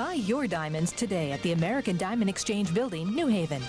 Buy your diamonds today at the American Diamond Exchange Building, New Haven.